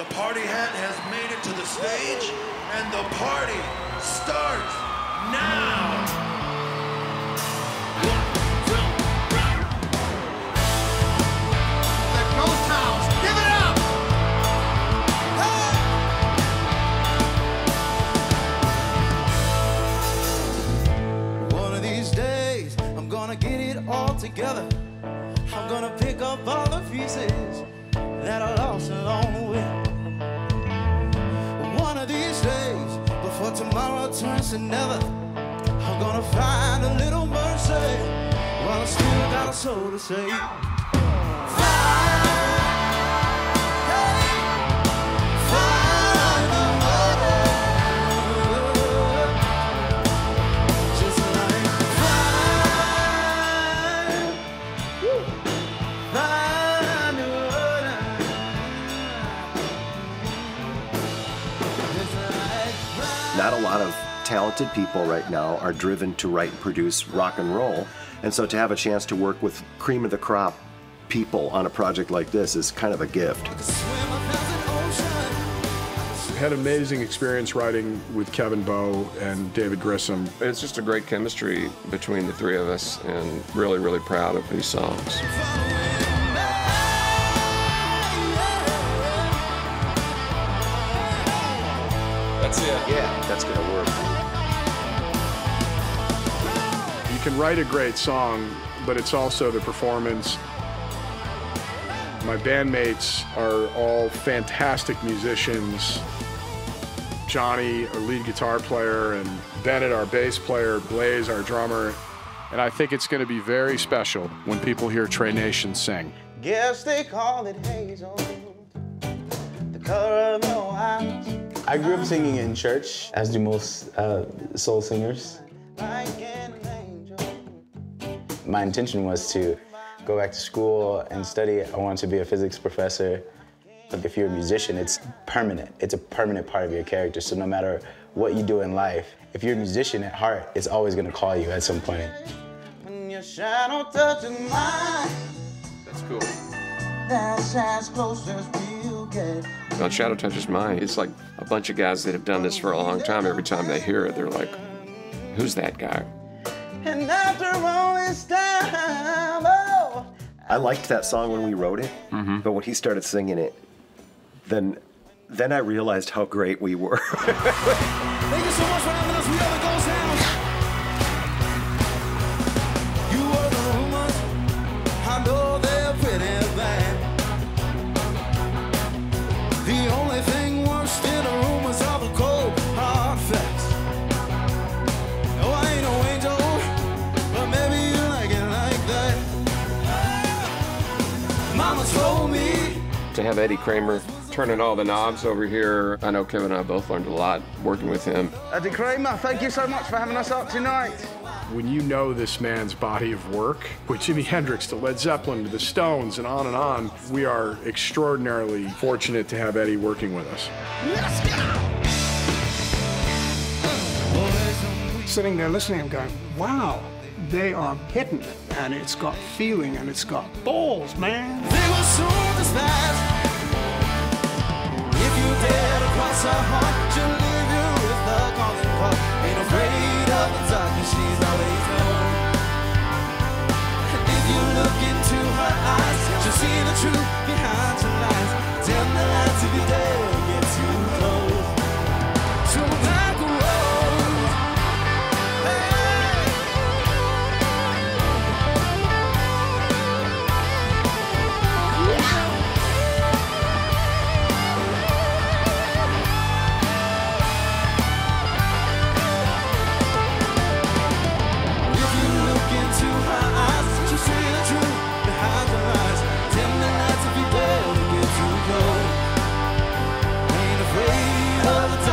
The party hat has made it to the stage, and the party starts now. The Ghost Hounds, give it up! One of these days, I'm gonna get it all together. I'm gonna pick up all the pieces that I lost along the way. Before tomorrow turns to never, I'm gonna find a little mercy while I still got a soul to save. Not a lot of talented people right now are driven to write and produce rock and roll. And so to have a chance to work with cream of the crop people on a project like this is kind of a gift. Swim a thousand oceans. Had amazing experience writing with Kevin Bowe and David Grissom. It's just a great chemistry between the three of us, and really, really proud of these songs. That's it. Yeah, that's going to work. You can write a great song, but it's also the performance. My bandmates are all fantastic musicians. Johnny, our lead guitar player, and Bennett, our bass player, Blaze, our drummer. And I think it's going to be very special when people hear Tre Nation sing. Guess they call it hazel. The color of your eyes. I grew up singing in church, as do most uh, soul singers. Like an angel. My intention was to go back to school and study. I wanted to be a physics professor. But if you're a musician, it's permanent. It's a permanent part of your character. So no matter what you do in life, if you're a musician at heart, it's always gonna call you at some point. When your shadow touches mine, That's cool. that's as close as we'll get. Well, Shadow Touches Mine, it's like a bunch of guys that have done this for a long time. Every time they hear it, they're like, who's that guy? And after all this time, oh, I liked that song when we wrote it, mm-hmm. but when he started singing it, then then I realized how great we were. Thank you so much for having us. We are the To have Eddie Kramer turning all the knobs over here, I know Kevin and I both learned a lot working with him. Eddie Kramer, thank you so much for having us up tonight. When you know this man's body of work, with Jimi Hendrix to Led Zeppelin to the Stones and on and on, we are extraordinarily fortunate to have Eddie working with us. Let's go! sitting there listening and going, wow, they are hitting it, and it's got feeling, and it's got balls, man. To her heart, she'll leave you with calling call. Ain't afraid of the she's always. And if you look into her eyes, she'll see the truth behind your lies. Tell the lies if you dare of the